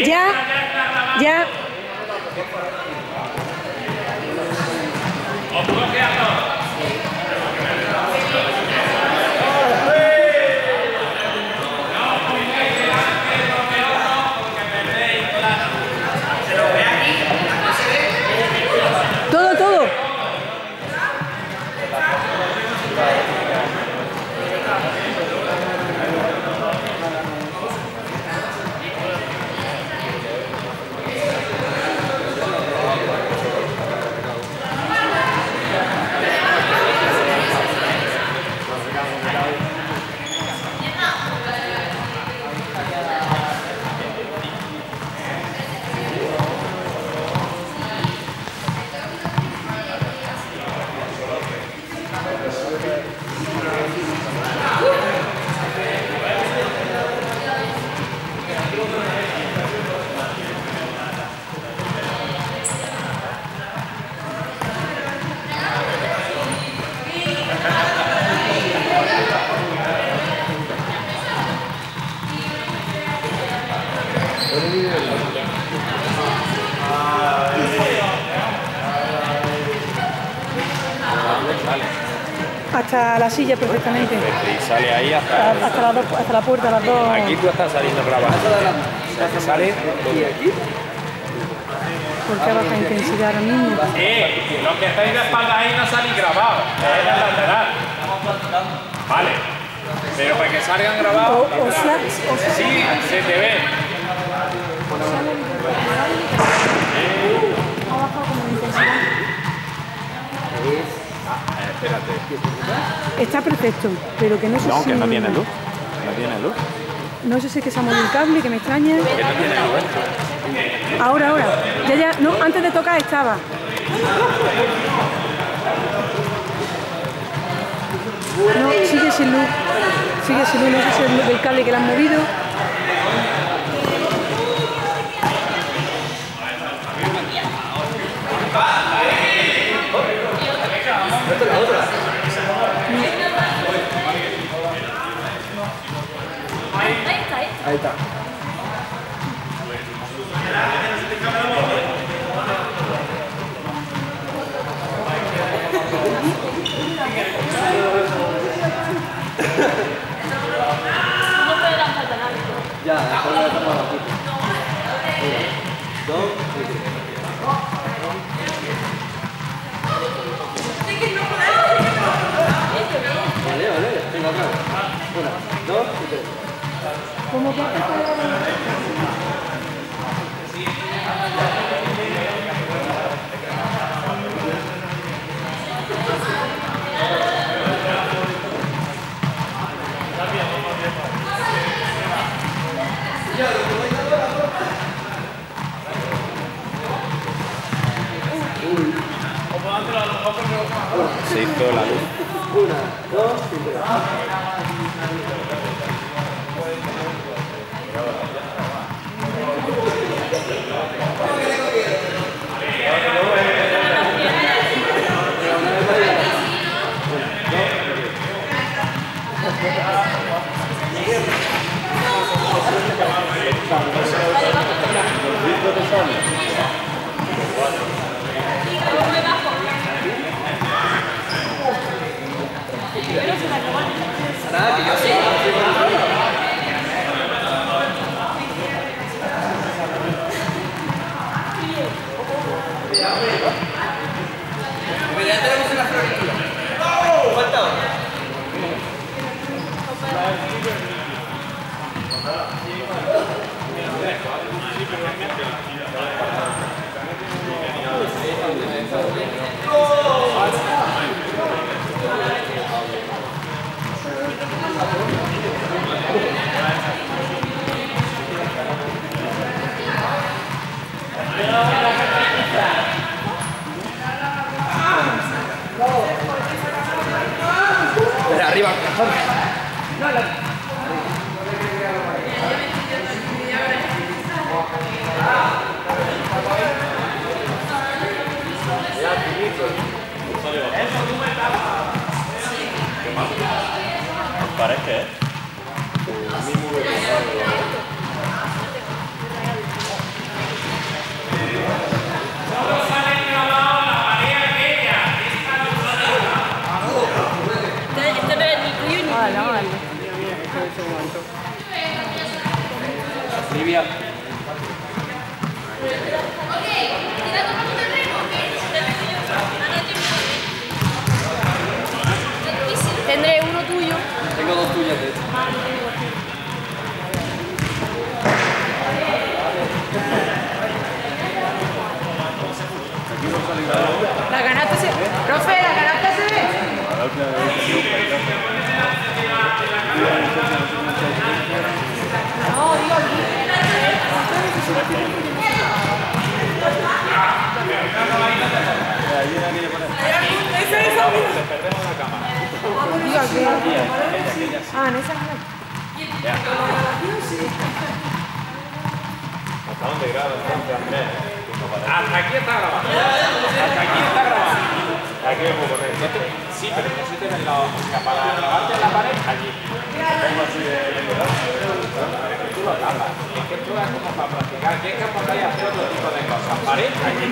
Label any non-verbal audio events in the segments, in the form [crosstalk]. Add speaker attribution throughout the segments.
Speaker 1: Ya, ya. La silla perfectamente.
Speaker 2: Y sale ahí hasta...
Speaker 1: Hasta, las dos- hasta la puerta, las dos.
Speaker 2: Aquí tú estás saliendo grabando. O sea, sale...
Speaker 1: Porque baja intensidad ahora mismo.
Speaker 2: Eh, los que estáis de espaldas ahí no salís grabados, es lateral. Vale. Pero para que salgan grabados,
Speaker 1: o sea, o sea,
Speaker 2: sí, se te ve.
Speaker 1: ha bajado como la intensidad.
Speaker 2: Espérate.
Speaker 1: Está perfecto, pero que no sé
Speaker 2: No,
Speaker 1: si...
Speaker 2: que no tiene luz. No tiene luz.
Speaker 1: No sé si es que se ha movido el cable, que me extraña.
Speaker 2: Que no tiene luz esto.
Speaker 1: Ahora, ahora. Ya, ya, no, antes de tocar estaba. No, sigue sin luz. Sigue sin luz, no sé si es el cable que le han movido.
Speaker 3: Ahí está. Ya, tres. Vale, vale, venga, tres.
Speaker 1: Como que
Speaker 2: Se hizo la luz.
Speaker 3: Una, dos y tres.
Speaker 1: Thank you. Ah, en esa no.
Speaker 2: ¿Hasta dónde graba entonces Andrés? Hasta aquí está grabando. Hasta aquí está grabando. Aquí me puedo poner. Sí, pero necesito en la o sea, para grabarte la pared, allí. Pongo así de Pero es que tú lo tapas. Es que tú es como para practicar. Tienes que apuntar y hacer otro tipo de cosas. Pared, allí.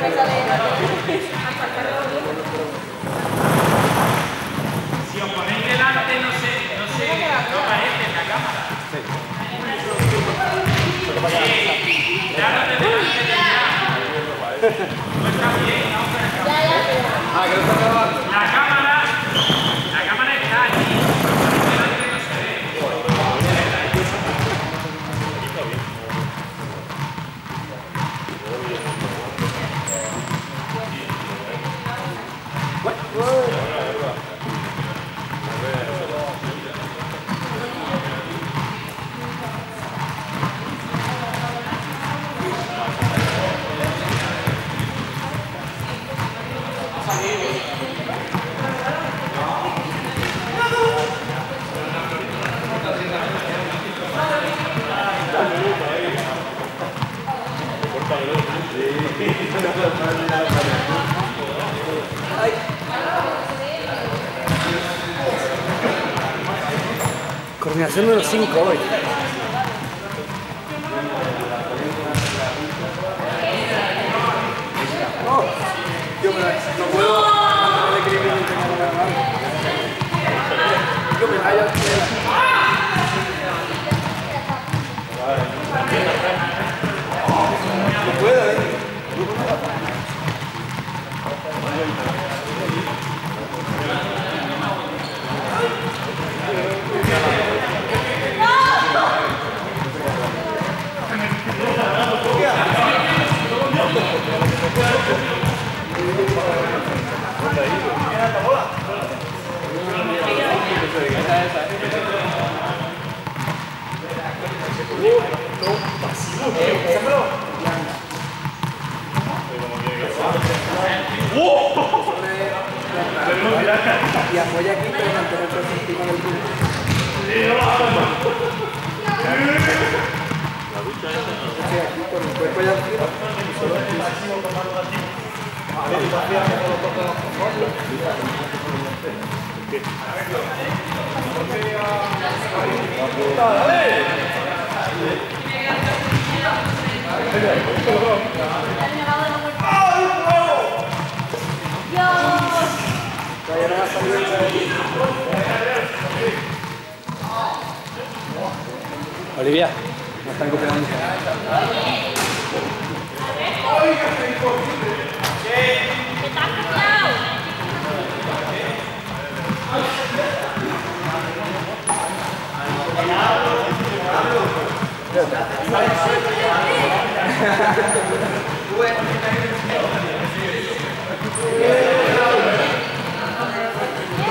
Speaker 1: Si
Speaker 3: os ponéis delante, no se, no se no parece en la cámara. Sí. Claro, de delante de ya. No pues
Speaker 4: está
Speaker 2: bien, no,
Speaker 4: pero... Ah,
Speaker 3: que lo está
Speaker 4: grabando. La cámara. Olivia, no están copiando.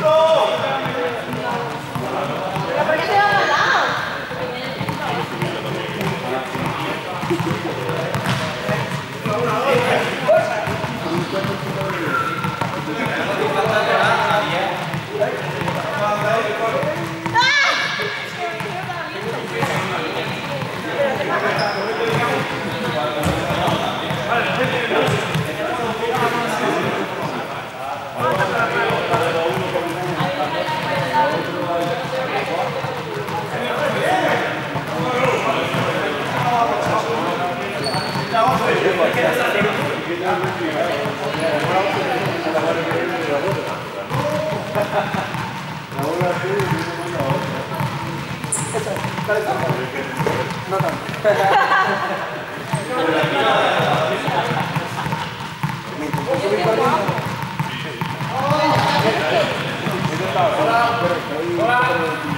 Speaker 4: Go! ほら、ほら。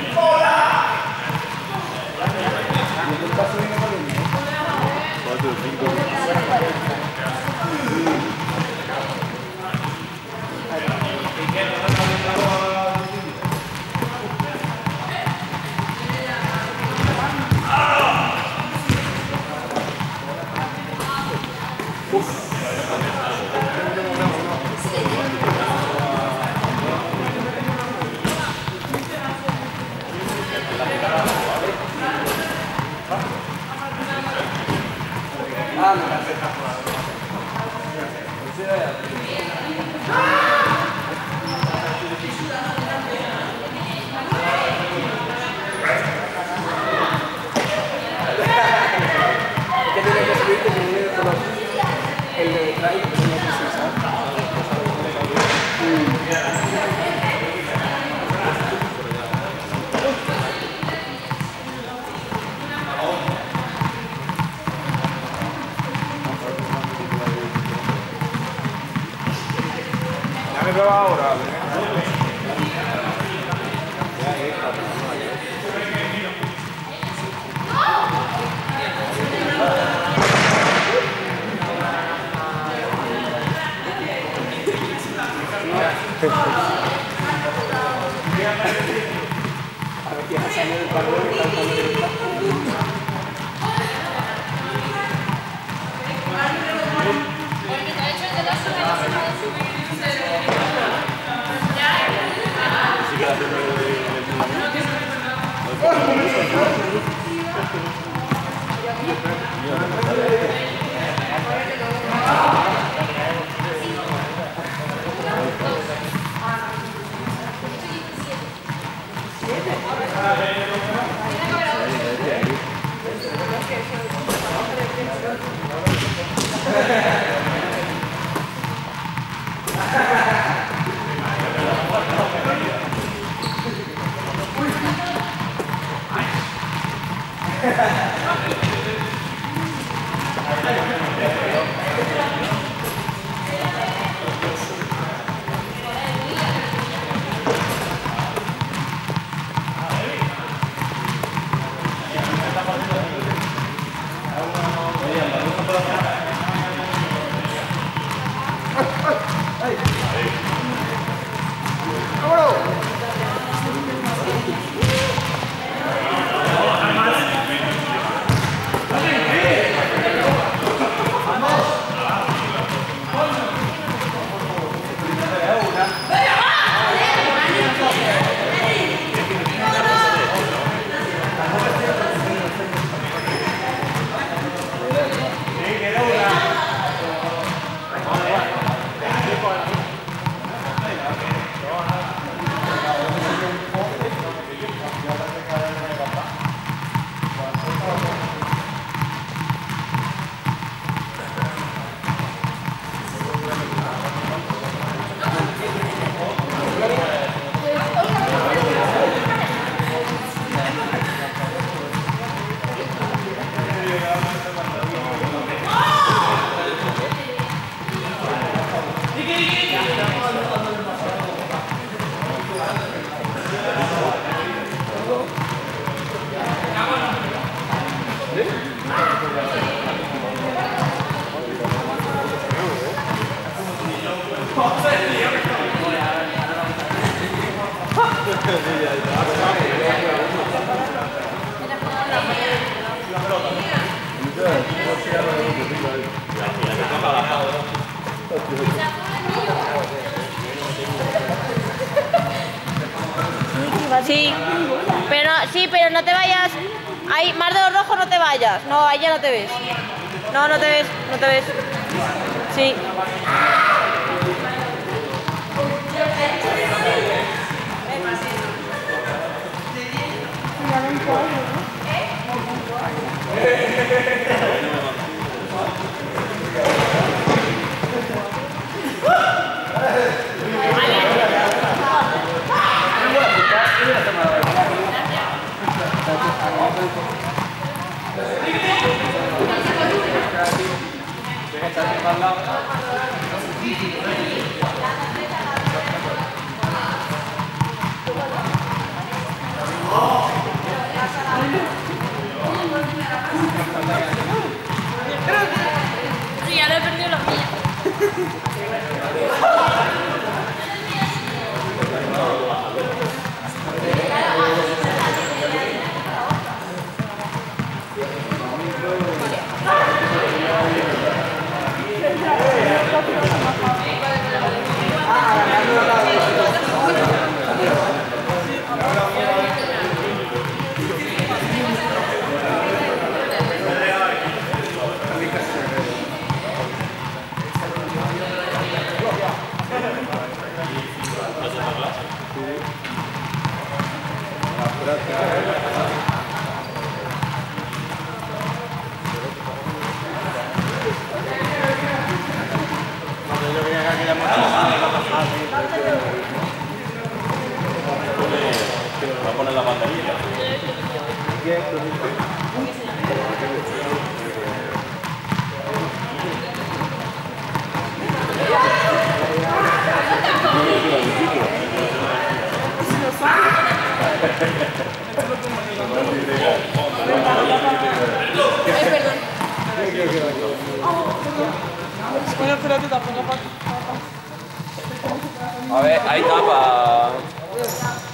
Speaker 4: Yeah. [laughs] Sí, Sì, allora prendi
Speaker 1: la Ah, allora, allora.
Speaker 5: A ver, ahí tapa.
Speaker 3: Vale,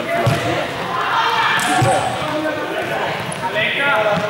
Speaker 3: dal fuoco. Lega!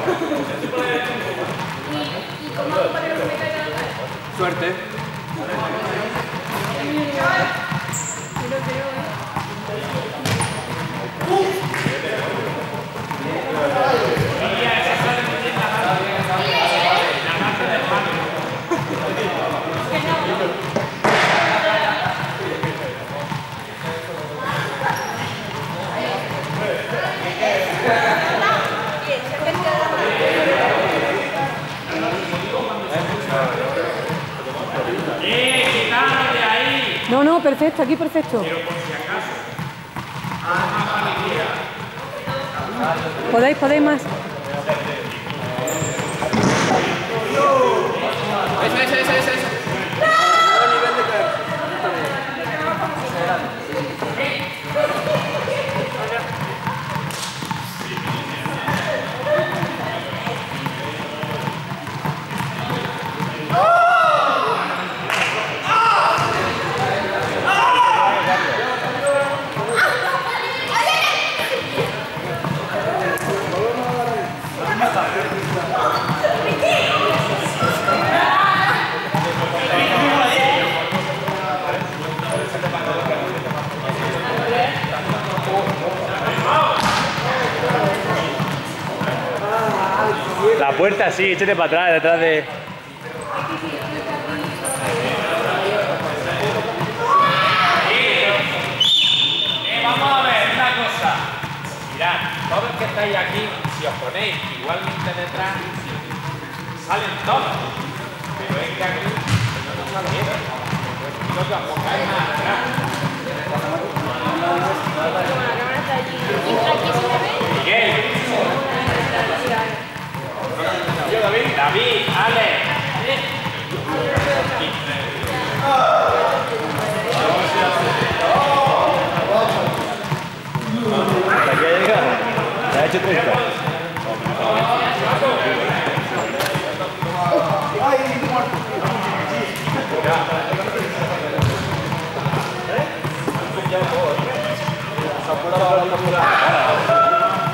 Speaker 3: [laughs] En flor.
Speaker 5: Suerte.
Speaker 1: Perfecto, aquí perfecto. Podéis, podéis más.
Speaker 6: Sí, échate para atrás, detrás de.
Speaker 2: Eh, vamos a ver una cosa. Mirad, todos que estáis aquí, si os ponéis igualmente detrás, salen todos. Pero es que aquí no nada atrás. Miguel. Yo, David. David, Ale.
Speaker 3: Hasta aquí ha llegado. Ya ha hecho 30.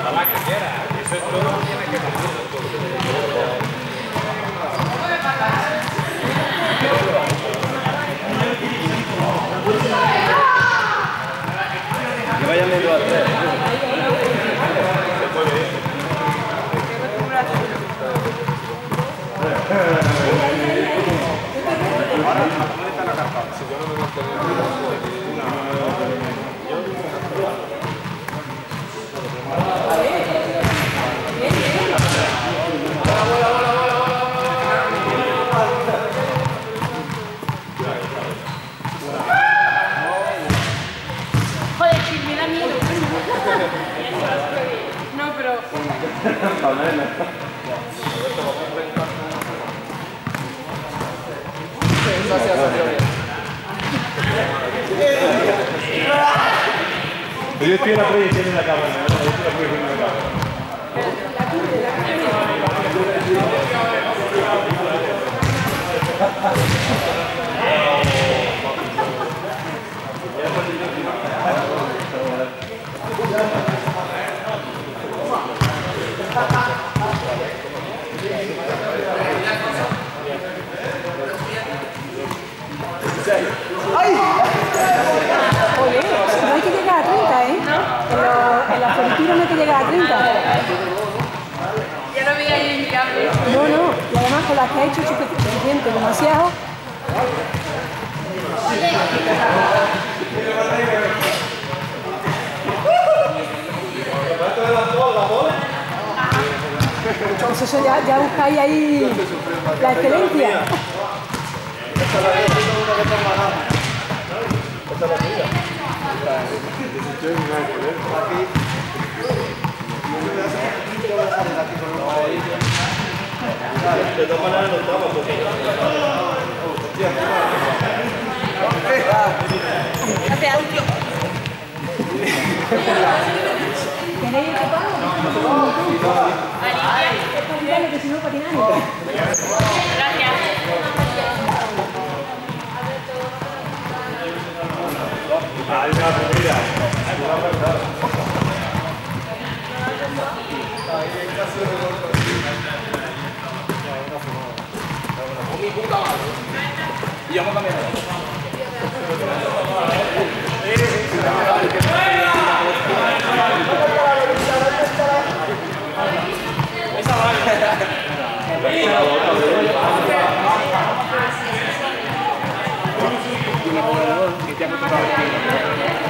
Speaker 2: Ojalá que quiera. Eso es todo lo que tiene que hacer.
Speaker 3: Que vayan de 2 a 3.
Speaker 1: Joder, que me da miedo. [laughs] No, pero
Speaker 3: estoy en la de la cámara.
Speaker 1: Oye, no hay que llegar a 30, ¿eh? En, lo- en las Filipinas no hay que llegar a 30.
Speaker 5: Ya no veía yo mi cable.
Speaker 1: No, no. Y además con las que ha hecho es sufic- suficiente, demasiado. Pues eso ya, ya buscáis ahí la excelencia.
Speaker 5: Gracias.
Speaker 1: ¿Queréis que pago? Dale, que si no patináis.
Speaker 5: Gracias.
Speaker 3: Hay una primera.
Speaker 4: Y yo me cambié.
Speaker 2: Que te ha costado.